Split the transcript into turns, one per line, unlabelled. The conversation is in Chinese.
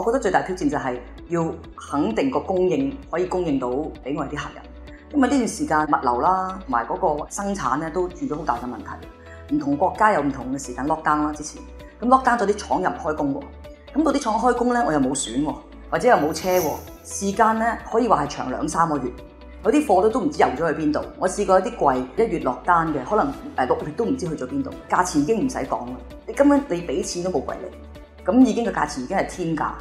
我覺得最大挑戰就係要肯定個供應可以供應到俾我哋啲客人，因為呢段時間物流啦同埋嗰個生產咧都遇咗好大嘅問題，唔同國家有唔同嘅時間 lock down 啦，之前。咁 lock down 咗啲廠又唔開工喎，咁到啲廠開工咧我又冇選喎，或者又冇車喎，時間咧可以話係長兩三個月。有啲貨都都唔知游咗去邊度，我試過一啲櫃一月落單嘅，可能誒六月都唔知去咗邊度，價錢已經唔使講啦，你根本你俾錢都冇貴力，咁已經個價錢已經係天價，